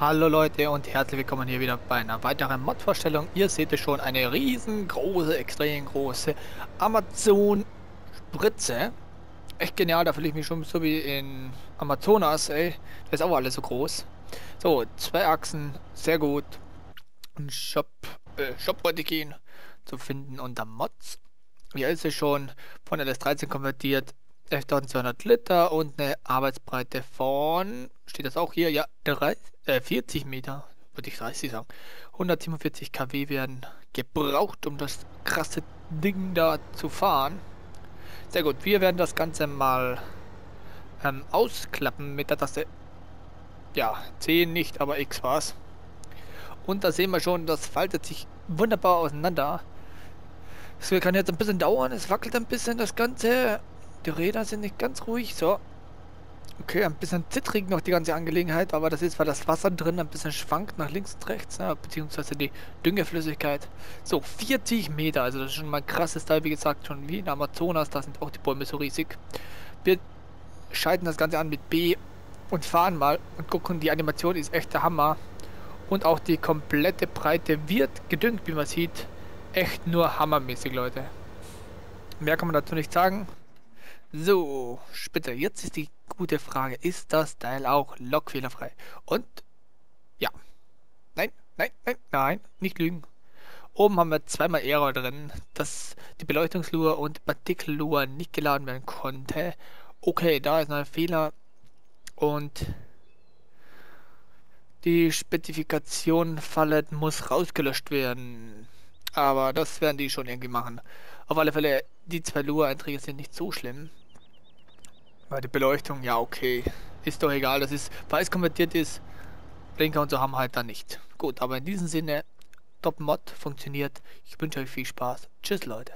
Hallo Leute und herzlich willkommen hier wieder bei einer weiteren Mod-Vorstellung. Ihr seht es schon, eine riesengroße, extrem große Amazon-Spritze. Echt genial, da fühle ich mich schon so wie in Amazonas, ey. Das ist auch alles so groß. So, zwei Achsen, sehr gut. Ein Shop, äh, Shop wollte ich gehen, zu finden unter Mods. Hier ist es schon von LS13 konvertiert 1200 Liter und eine Arbeitsbreite von, steht das auch hier, ja, 3, äh, 40 Meter, würde ich 30 sagen. 147 kW werden gebraucht, um das krasse Ding da zu fahren. Sehr gut, wir werden das Ganze mal ähm, ausklappen mit der Taste, ja, 10 nicht, aber X war's. Und da sehen wir schon, das faltet sich wunderbar auseinander. Es kann jetzt ein bisschen dauern, es wackelt ein bisschen das Ganze. Die Räder sind nicht ganz ruhig. So. Okay, ein bisschen zittrig noch die ganze Angelegenheit, aber das ist, weil das Wasser drin ein bisschen schwankt nach links und rechts, ne, beziehungsweise die Düngeflüssigkeit. So, 40 Meter, also das ist schon mal ein krasses Teil, wie gesagt, schon wie in Amazonas, da sind auch die Bäume so riesig. Wir schalten das Ganze an mit B und fahren mal und gucken, die Animation ist echt der Hammer. Und auch die komplette Breite wird gedüngt, wie man sieht. Echt nur hammermäßig, Leute. Mehr kann man dazu nicht sagen. So, Spitze, jetzt ist die gute Frage, ist das Teil auch logfehlerfrei? Und ja. Nein, nein, nein, nein, nicht lügen. Oben haben wir zweimal Error drin, dass die Beleuchtungslure und Partikellure nicht geladen werden konnte. Okay, da ist ein Fehler und die Spezifikation Fallet muss rausgelöscht werden. Aber das werden die schon irgendwie machen. Auf alle Fälle, die zwei Lure-Einträge sind nicht so schlimm. Weil die Beleuchtung, ja okay, ist doch egal, das ist weiß konvertiert ist, Blinker und so haben wir halt da nicht. Gut, aber in diesem Sinne, Top Mod funktioniert. Ich wünsche euch viel Spaß. Tschüss Leute.